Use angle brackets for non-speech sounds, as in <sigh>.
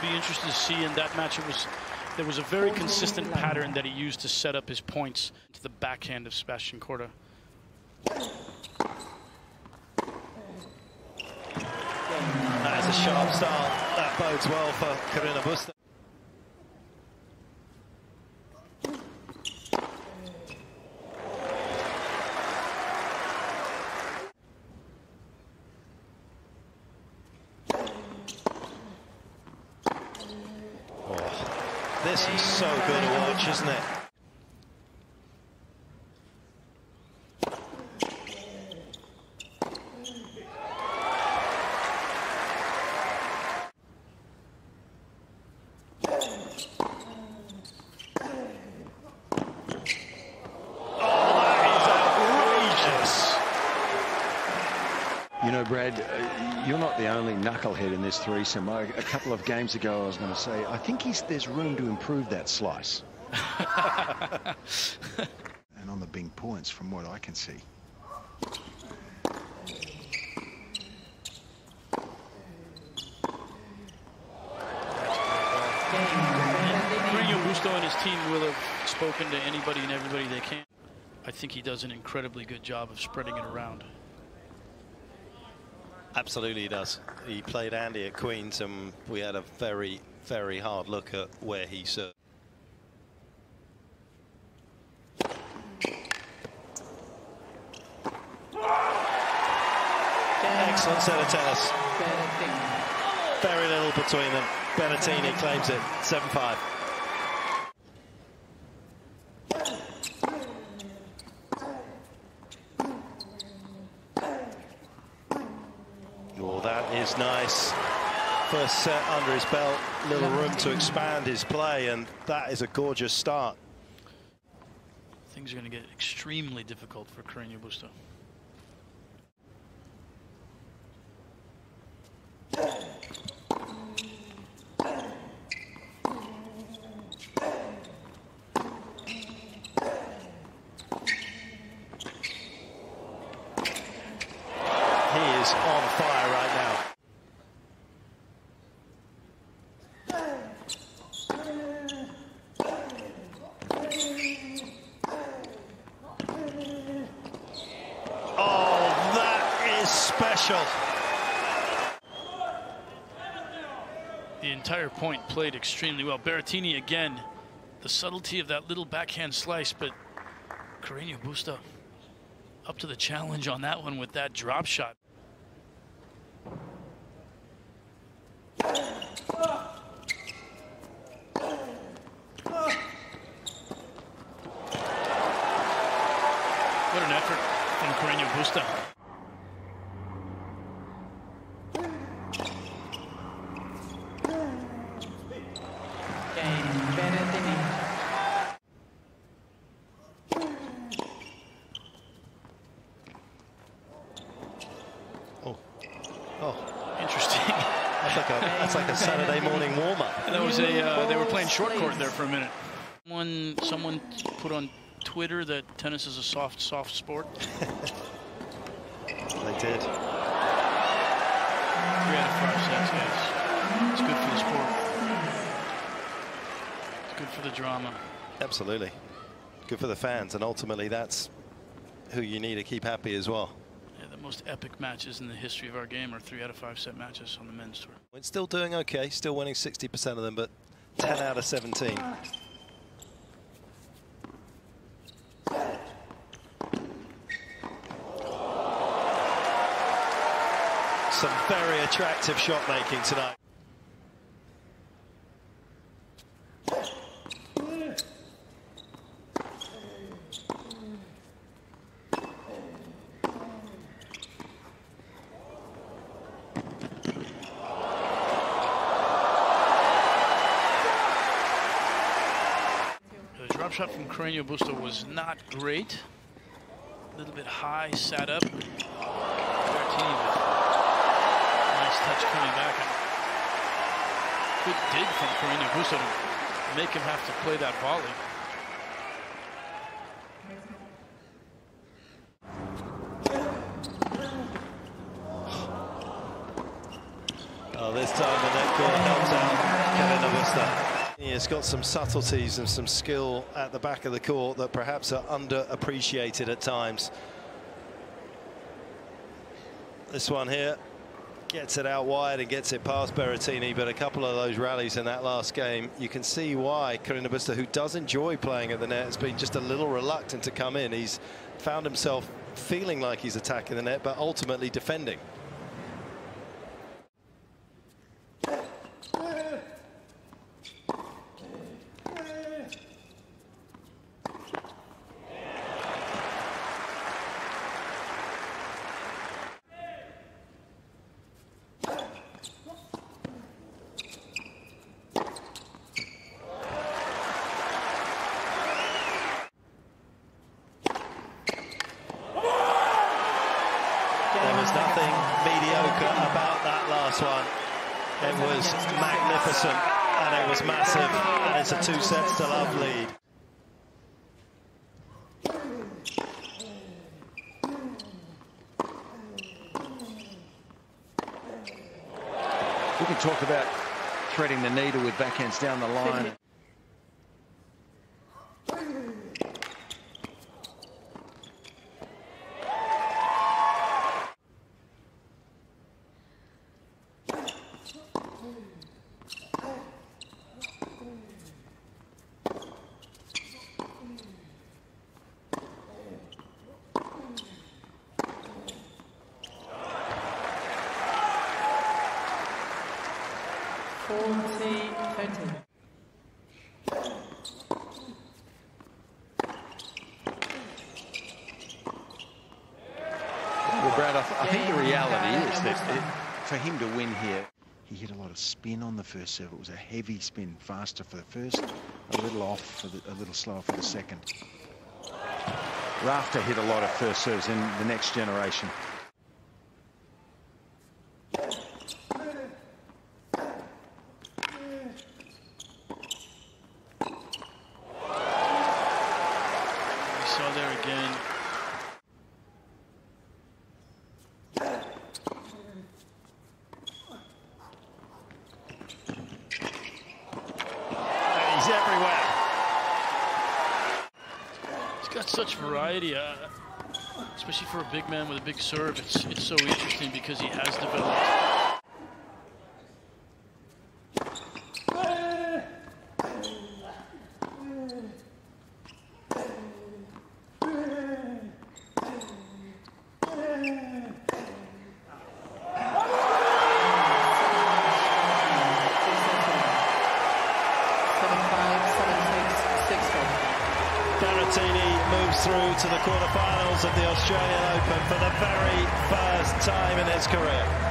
I'll be interested to see in that match. It was there was a very consistent pattern that he used to set up his points to the backhand of Sebastian Korda. That is a sharp start. That bodes well for Carreño Busta. This is so good to watch, isn't it? You know, Brad, uh, you're not the only knucklehead in this threesome. I, a couple of games ago, I was going to say, I think there's room to improve that slice. <laughs> and on the big points, from what I can see. Carreño Busta and his team will have spoken to anybody and everybody they can. I think he does an incredibly good job of spreading it around. Absolutely he does. He played Andy at Queens and we had a very, very hard look at where he served. Excellent set of tennis. Very little between them. Berrettini claims it. 7-5. Oh, that is nice. First set under his belt, little room to expand his play, and that is a gorgeous start. Things are going to get extremely difficult for Carreño Busta. He is on fire right now. Oh, that is special. The entire point played extremely well. Berrettini again, the subtlety of that little backhand slice, but Carreño Busta up to the challenge on that one with that drop shot. What an effort from Carreño Busta. Oh, oh, Interesting. that's like a that's like a Saturday morning warm up. That was a. Uh, they were playing short court there for a minute. Someone, someone put on Twitter that tennis is a soft, soft sport. <laughs> They did. Three out of five sets, yes. It's good for the sport. It's good for the drama. Absolutely. Good for the fans, and ultimately that's who you need to keep happy as well. Most epic matches in the history of our game are three out of five set matches on the men's tour. It's still doing okay, still winning 60% of them, but 10 out of 17. Some very attractive shot making tonight. Shot from Carreño Busta was not great. A little bit high, sat up. Nice touch coming back. Good dig from Carreño Busta to make him have to play that volley. Oh, this time the net court helps out Busta. He has got some subtleties and some skill at the back of the court that perhaps are underappreciated at times. This one here gets it out wide and gets it past Berrettini, but a couple of those rallies in that last game, you can see why Carreño Busta, who does enjoy playing at the net, has been just a little reluctant to come in. He's found himself feeling like he's attacking the net, but ultimately defending. There was nothing mediocre about that last one. It was magnificent and it was massive and it's a two sets to love lead. We can talk about threading the needle with backhands down the line. Forty thirty. Well, Brad, I, th I think the reality is that it, for him to win here, he hit a lot of spin on the first serve. It was a heavy spin, faster for the first, a little off, for the, a little slower for the second. Rafter hit a lot of first serves in the next generation. Saw there again. He's everywhere. He's got such variety, uh, especially for a big man with a big serve. It's it's so interesting because he has developed. Berrettini moves through to the quarterfinals of the Australian Open for the very first time in his career.